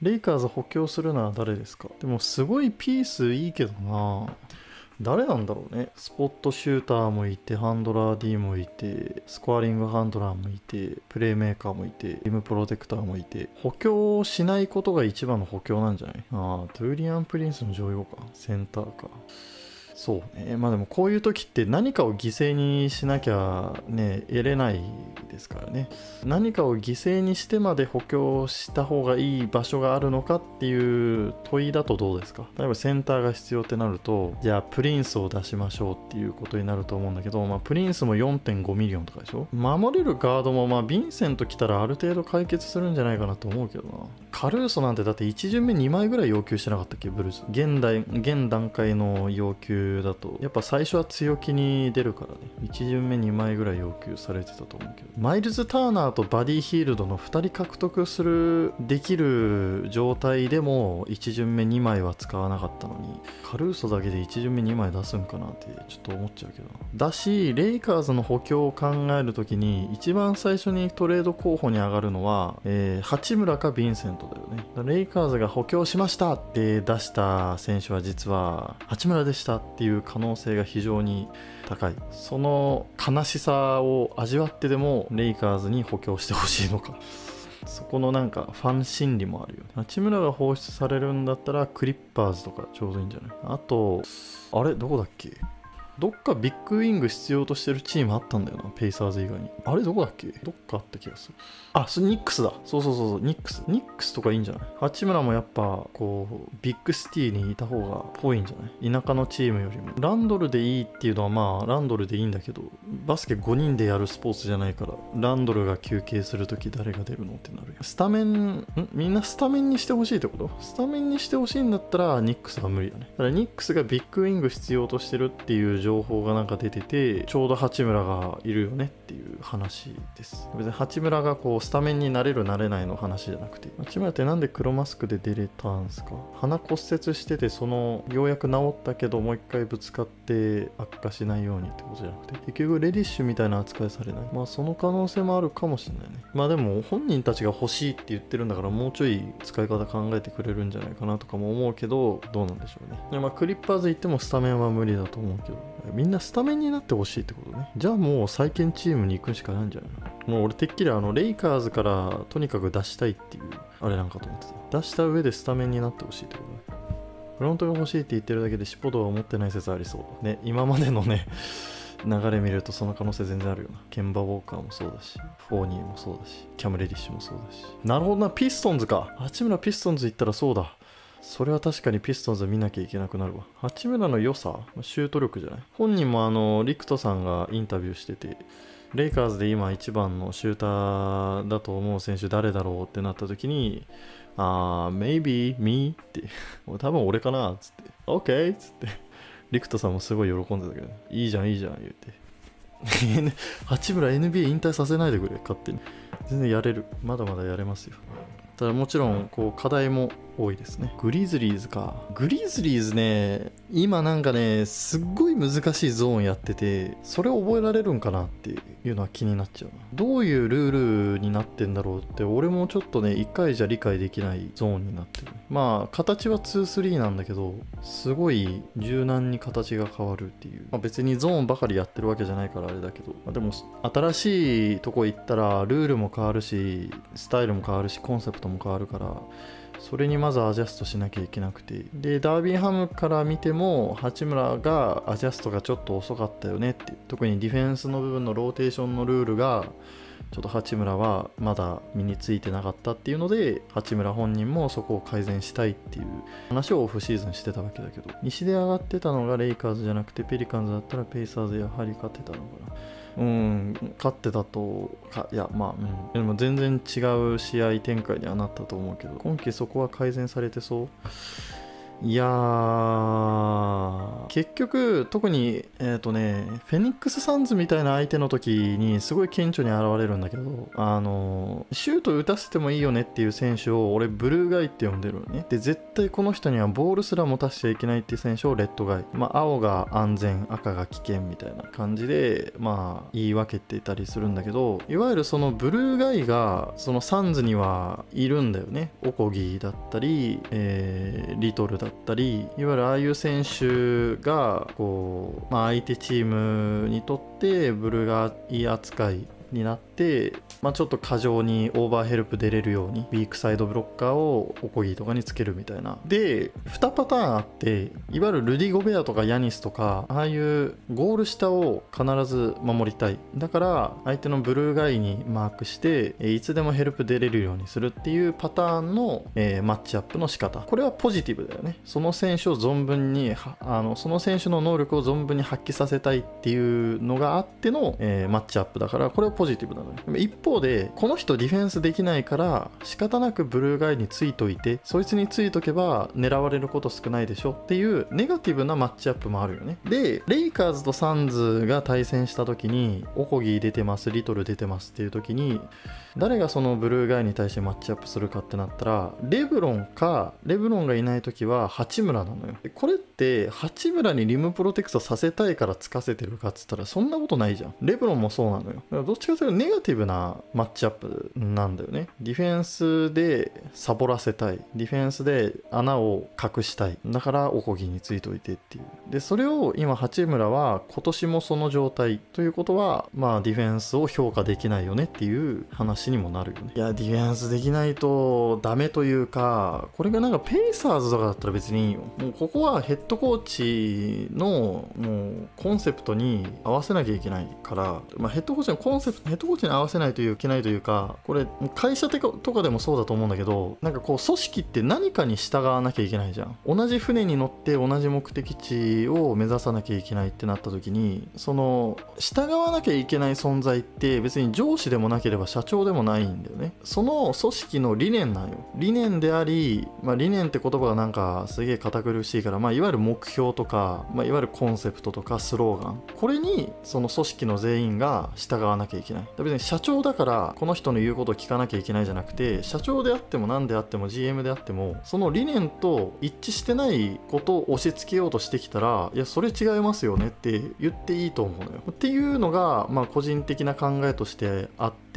レイカーズ補強するなら誰ですか？でもすごいピースいいけどな。誰なんだろうね。スポットシューターもいてハンドラー D もいてスコアリングハンドラーもいてプレイメーカーもいてリムプロテクターもいて。補強しないことが一番の補強なんじゃない？ああトーリアン・プリンスの上位互換センターか。そう。ねまあでもこういう時って何かを犠牲にしなきゃね得れないですからね。何かを犠牲にしてまで補強した方がいい場所があるのかっていう問いだとどうですか？例えばセンターが必要ってなるとじゃあプリンスを出しましょうっていうことになると思うんだけど、まあ、プリンスも4.5ミリオンとかでしょ？守れるガードもまあヴィンセント来たらある程度解決するんじゃないかなと思うけどな。カルーソなんてだって1巡目2枚ぐらい要求してなかったっけ？ブルズ。現代現段階の要求だと。やっぱ最初は強気に出るからね。1巡目2枚ぐらい要求されてたと思うけど。マイルズ・ターナーとバディ・ヒールドの2人獲得するできる状態でも1巡目2枚は使わなかったのに。カルーソだけで1巡目2枚出すんかなってちょっと思っちゃうけどだしレイカーズの補強を考えるときに一番最初にトレード候補に上がるのは、えー、八村かヴィンセントだよね。レイカーズが補強しましたって出した選手は実は八村でしたっていう可能性が非常に高い。その悲しさを味わってでもレイカーズに補強してほしいのか。そこのなんかファン心理もあるよね。八村が放出されるんだったらクリッパーズとかちょうどいいんじゃない？あとあれ？どこだっけ？どっかビッグウィング必要としてるチームあったんだよな、ペイサーズ以外に。あれどこだっけ？どっかあった気がする。あ、それニックスだ。そうそうそうそう、ニックス。ニックスとかいいんじゃない？八村もやっぱ、こう、ビッグシティにいた方がぽいんじゃない？田舎のチームよりも。ランドルでいいっていうのはまあ、ランドルでいいんだけど、バスケ5人でやるスポーツじゃないから、ランドルが休憩するとき誰が出るのってなるよ。スタメン、ん？みんなスタメンにしてほしいってこと？スタメンにしてほしいんだったら、ニックスは無理だね。だからニックスがビッグウィング必要としてるっていう状情報がなんか出ててちょうど八村がいるよねっていう話です。別に八村がこうスタメンになれるなれないの話じゃなくて八村ってなんで黒マスクで出れたんすか？鼻骨折しててそのようやく治ったけどもう一回ぶつかって悪化しないようにってことじゃなくて結局レディッシュみたいな扱いされない。まあその可能性もあるかもしれないね。まあでも本人たちが欲しいって言ってるんだからもうちょい使い方考えてくれるんじゃないかなとかも思うけどどうなんでしょうね。でまあクリッパーズ行ってもスタメンは無理だと思うけどみんなスタメンになってほしいってことね。じゃあもう再建チームに行くしかないんじゃないもう俺てっきりあのレイカーズからとにかく出したいっていうあれなんかと思ってた。出した上でスタメンになってほしいってことね。フロントが欲しいって言ってるだけでシポドは思ってない説ありそう。ね、今までのね、流れ見るとその可能性全然あるよな。ケンバ・ウォーカーもそうだし、フォーニーもそうだし、キャム・レディッシュもそうだし。なるほどな、ピストンズか。八村ピストンズ行ったらそうだ。それは確かにピストンズ見なきゃいけなくなるわ。八村の良さシュート力じゃない？本人もあの、リクトさんがインタビューしてて、レイカーズで今一番のシューターだと思う選手誰だろうってなった時に、あー、maybe me って、多分俺かなっつって、OK っつって、リクトさんもすごい喜んでたけど、いいじゃんいいじゃん言うて。八村 NBA 引退させないでくれ、勝手に。全然やれる。まだまだやれますよ。ただもちろんこう課題も多いですね。グリズリーズか。グリズリーズね今なんかねすっごい難しいゾーンやっててそれを覚えられるんかなっていうのは気になっちゃうどういうルールになってんだろうって俺もちょっとね1回じゃ理解できないゾーンになってる。まあ形は2-3なんだけどすごい柔軟に形が変わるっていう、まあ、別にゾーンばかりやってるわけじゃないからあれだけど、まあ、でも新しいとこ行ったらルールも変わるしスタイルも変わるしコンセプトも変わるからそれにまずアジャストしなきゃいけなくて。でダービーハムから見ても八村がアジャストがちょっと遅かったよねって。特にディフェンスの部分のローテーションのルールがちょっと八村はまだ身についてなかったっていうので八村本人もそこを改善したいっていう話をオフシーズンしてたわけだけど。西で上がってたのがレイカーズじゃなくてペリカンズだったらペイサーズやはり勝ってたのかな。うん、勝ってたとかいやまあ、うん、でも全然違う試合展開にはなったと思うけど今季そこは改善されてそう？いやー結局特にえっ、とねフェニックス・サンズみたいな相手の時にすごい顕著に現れるんだけどあのシュート打たせてもいいよねっていう選手を俺ブルーガイって呼んでるのね。で絶対この人にはボールすら持たせちゃいけないっていう選手をレッドガイ。まあ青が安全赤が危険みたいな感じでまあ言い分けてたりするんだけどいわゆるそのブルーガイがそのサンズにはいるんだよね。オコギだったり、えーリトルだったりいわゆるああいう選手がこう、まあ、相手チームにとってブルーガイ扱いになって、まあ、ちょっと過剰にオーバーヘルプ出れるようにウィークサイドブロッカーをオコギとかにつけるみたいな。で2パターンあっていわゆるルディ・ゴベアとかヤニスとかああいうゴール下を必ず守りたい。だから相手のブルーガイにマークしていつでもヘルプ出れるようにするっていうパターンの、えーマッチアップの仕方。これはポジティブだよね。その選手を存分にあのその選手の能力を存分に発揮させたいっていうのがあっての、えーマッチアップだからこれはポジティブな。のよでも一方でこの人ディフェンスできないから仕方なくブルーガイについといてそいつについとけば狙われること少ないでしょ。っていうネガティブなマッチアップもあるよね。でレイカーズとサンズが対戦した時にオコギー出てますリトル出てますっていう時に誰がそのブルーガイに対してマッチアップするかってなったらレブロンかレブロンがいない時は八村なのよ。これ八村にリムプロテクトさせたいからつかせてるかっつったらそんなことないじゃん。レブロンもそうなのよ。だからどっちかというとネガティブなマッチアップなんだよね。ディフェンスでサボらせたい。ディフェンスで穴を隠したい。だからおこぎについといてっていう。でそれを今八村は今年もその状態ということはまあディフェンスを評価できないよねっていう話にもなるよね。いやディフェンスできないとダメというかこれがなんかペイサーズとかだったら別にいいよ。もうここはヘッドコーチのもうコンセプトに合わせなきゃいけないから、まあ、ヘッドコーチのコンセプトヘッドコーチに合わせないといけないというかこれ会社とかでもそうだと思うんだけどなんかこう組織って何かに従わなきゃいけないじゃん。同じ船に乗って同じ目的地を目指さなきゃいけないってなった時にその従わなきゃいけない存在って別に上司でもなければ社長でもないんだよね。その組織の理念なんよ。理念であり、まあ、理念って言葉がなんかすげえ堅苦しいから、まあ、いわゆる目標とか、まあ、いわゆるコンセプトとかスローガン。これにその組織の全員が従わなきゃいけない。別に社長だからこの人の言うことを聞かなきゃいけないじゃなくて社長であっても何であっても GM であってもその理念と一致してないことを押し付けようとしてきたらいやそれ違いますよねって言っていいと思うのよ。っていうのがまあ個人的な考えとしてあって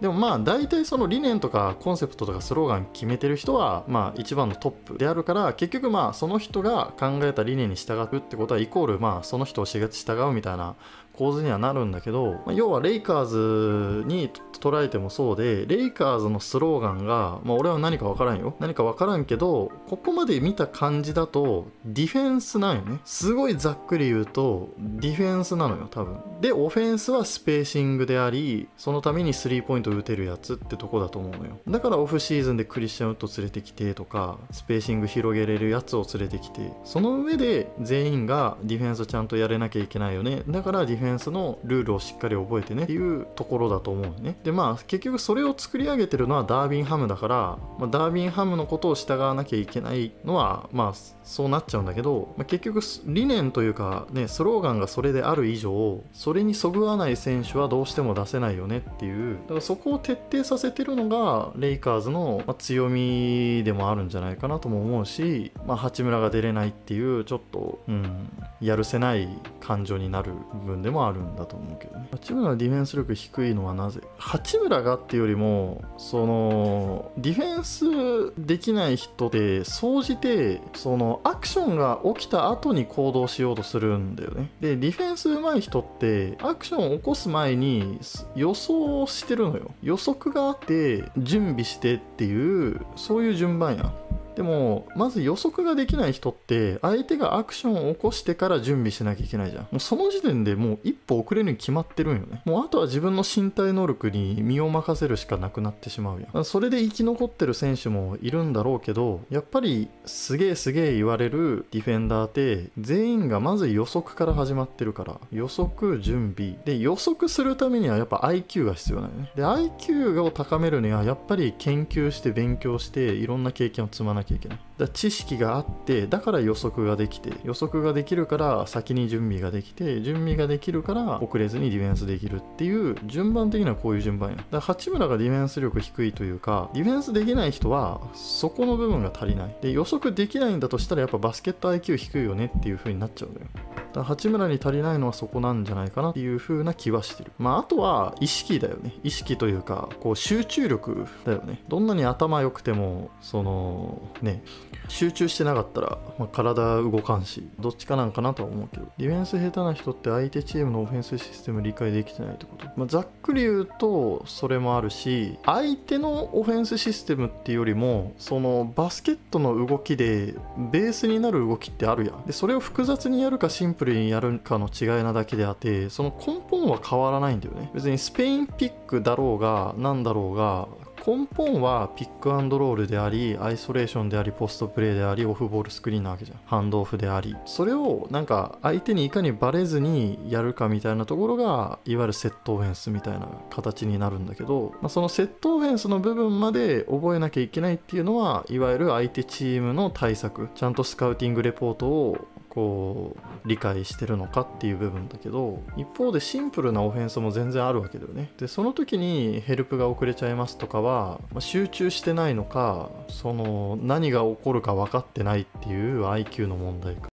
でもまあ大体その理念とかコンセプトとかスローガン決めてる人はまあ一番のトップであるから結局まあその人が考えた理念に従うってことはイコールまあその人を従うみたいな構図にはなるんだけど、まあ要はレイカーズに捉えてもそうでレイカーズのスローガンが、まあ、俺は何か分からんよ。何か分からんけどここまで見た感じだとディフェンスなんよね。すごいざっくり言うとディフェンスなのよ多分。でオフェンスはスペーシングでありそのためにスリーポイント打てるやつってとこだと思うのよ。だからオフシーズンでクリスチャンウッド連れてきてとかスペーシング広げれるやつを連れてきてその上で全員がディフェンスちゃんとやれなきゃいけないよね。だからディフェンスェンスのルールをしっかり覚えてねっていうところだと思うね。でまあ結局それを作り上げてるのはダービンハムだから、まあ、ダービンハムのことを従わなきゃいけないのはまあそうなっちゃうんだけど、まあ、結局理念というかねスローガンがそれである以上それにそぐわない選手はどうしても出せないよねっていう。だからそこを徹底させてるのがレイカーズの強みでもあるんじゃないかなとも思うし、まあ、八村が出れないっていうちょっと、うん、やるせない感情になる部分でもあるんだと思うけどね。八村のディフェンス力低いのはなぜ？八村がっていうよりもそのディフェンスできない人って総じてそのアクションが起きた後に行動しようとするんだよね。でディフェンス上手い人ってアクションを起こす前に予想してるのよ。予測があって準備してっていうそういう順番やん。でもまず予測ができない人って相手がアクションを起こしてから準備しなきゃいけないじゃん。もうその時点でもう一歩遅れるに決まってるんよね。もうあとは自分の身体能力に身を任せるしかなくなってしまうやん。それで生き残ってる選手もいるんだろうけどやっぱりすげえすげえ言われるディフェンダーって全員がまず予測から始まってるから。予測準備。で予測するためにはやっぱ IQ が必要なんよね。で IQ を高めるにはやっぱり研究して勉強していろんな経験を積まない。なきゃいけない。だ知識があってだから予測ができて予測ができるから先に準備ができて準備ができるから遅れずにディフェンスできるっていう順番的にはこういう順番や。だ八村がディフェンス力低いというかディフェンスできない人はそこの部分が足りない。で予測できないんだとしたらやっぱバスケット IQ 低いよねっていう風になっちゃうんだよ。だ八村に足りないのはそこなんじゃないかなっていう風な気はしてる。まああとは意識だよね。意識というかこう集中力だよね。どんなに頭良くてもそのね集中してなかったら、まあ、体動かんしどっちかなんかなとは思うけど。ディフェンス下手な人って相手チームのオフェンスシステム理解できてないってこと、まあ、ざっくり言うとそれもあるし相手のオフェンスシステムっていうよりもそのバスケットの動きでベースになる動きってあるやん。でそれを複雑にやるかシンプルにやるかの違いなだけであってその根本は変わらないんだよね。別にスペインピックだろうが何だろうが根本はピックアンドロールでありアイソレーションでありポストプレーでありオフボールスクリーンなわけじゃん。ハンドオフであり。それをなんか相手にいかにバレずにやるかみたいなところがいわゆるセットオフェンスみたいな形になるんだけど、まあ、そのセットオフェンスの部分まで覚えなきゃいけないっていうのはいわゆる相手チームの対策。ちゃんとスカウティングレポートをこう理解してるのかっていう部分だけど一方でシンプルなオフェンスも全然あるわけだよね。でその時にヘルプが遅れちゃいますとかは、まあ、集中してないのかその何が起こるか分かってないっていう IQ の問題か。